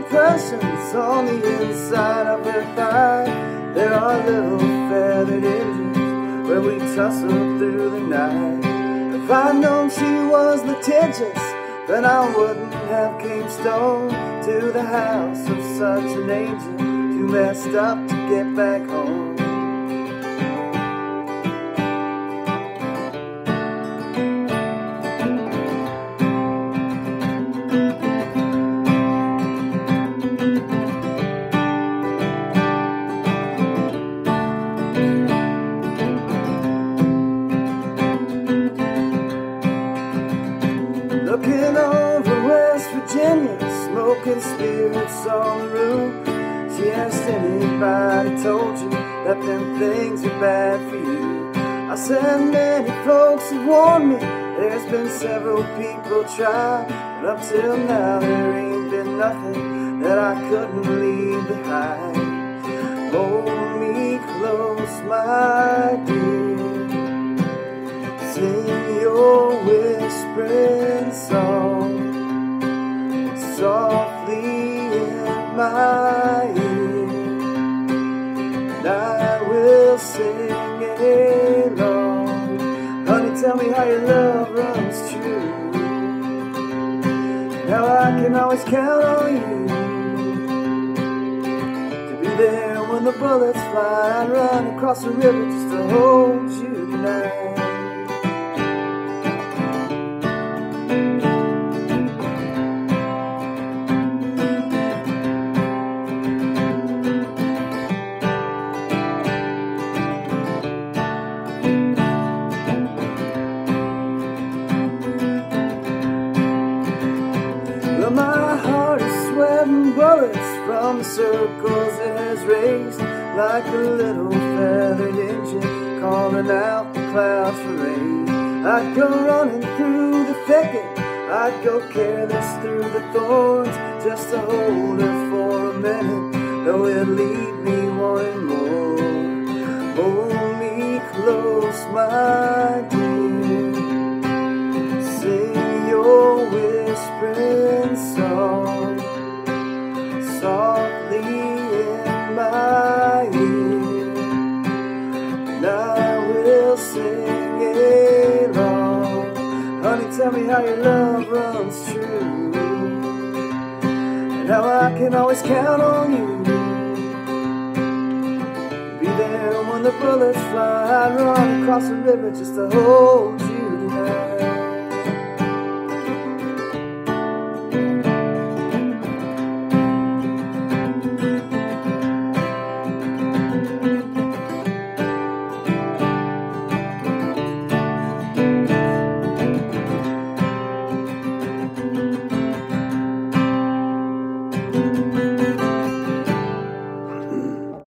impressions on the inside of her thigh. There are little feathered Indians where we tussled through the night. If I'd known she was litigious, then I wouldn't have came stone to the house of such an angel, too messed up to get back home. Spirits on the roof. She asked anybody told you that them things are bad for you. I said many folks have warned me. There's been several people try, but up till now there ain't been nothing that I couldn't leave behind. Hold me close, my dear. Sing your whispering song softly in my ear, and I will sing it along. Honey, tell me how your love runs true. Now I can always count on you to be there when the bullets fly. I'd run across the river just to hold you tonight. From the circles it has raised like a little feathered Indian calling out the clouds for rain. I'd go running through the thicket, I'd go careless through the thorns just to hold her for a minute, though it'd leave me wanting more. Hold me close, my dear. Sing your whispering song softly sing along. Honey, tell me how your love runs true, and how I can always count on you. Be there when the bullets fly. I'd run across the river just to hold you.